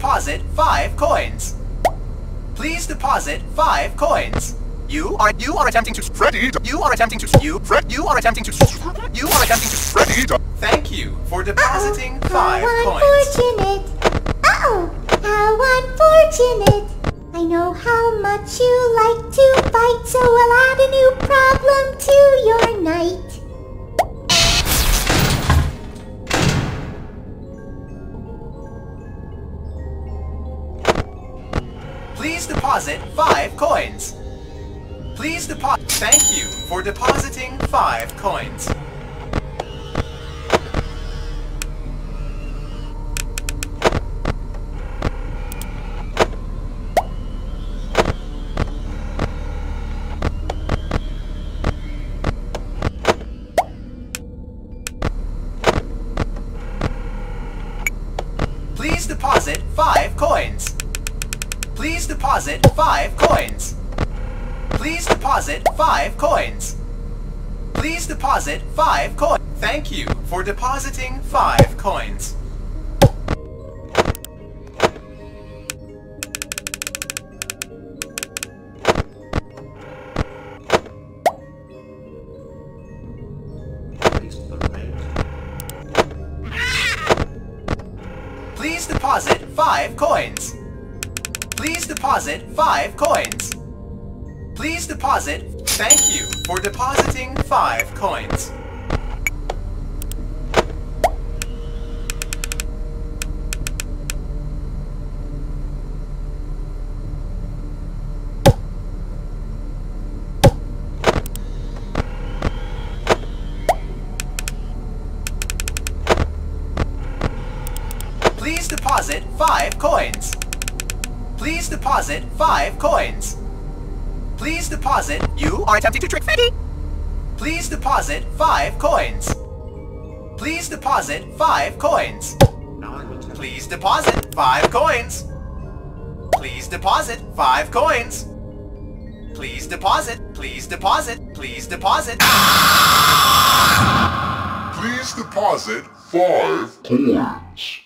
deposit 5 coins. Please deposit 5 coins. You are you are attempting to Freddy, you are attempting to you Fred- you are attempting to you are attempting to Freddy, Thank you for depositing Uh-oh, 5 how coins. unfortunate. Uh-oh, uh, how unfortunate. I know how much you like to fight, so I'll add a new problem to Please deposit 5 coins. Please deposit Thank you for depositing 5 coins. Please deposit 5 coins. Deposit 5 coins. Please deposit 5 coins. Please deposit 5 coins. Thank you for depositing 5 coins. Please deposit 5 coins. Please deposit 5 coins. Please deposit. Thank you for depositing 5 coins. Please deposit 5 coins. Please deposit 5 coins. Please deposit. You are attempting to trick Freddy. Please deposit 5 coins. Please deposit 5 coins. Please deposit 5 coins. Please deposit 5 coins. Please deposit. Please deposit. Please deposit. please deposit five coins.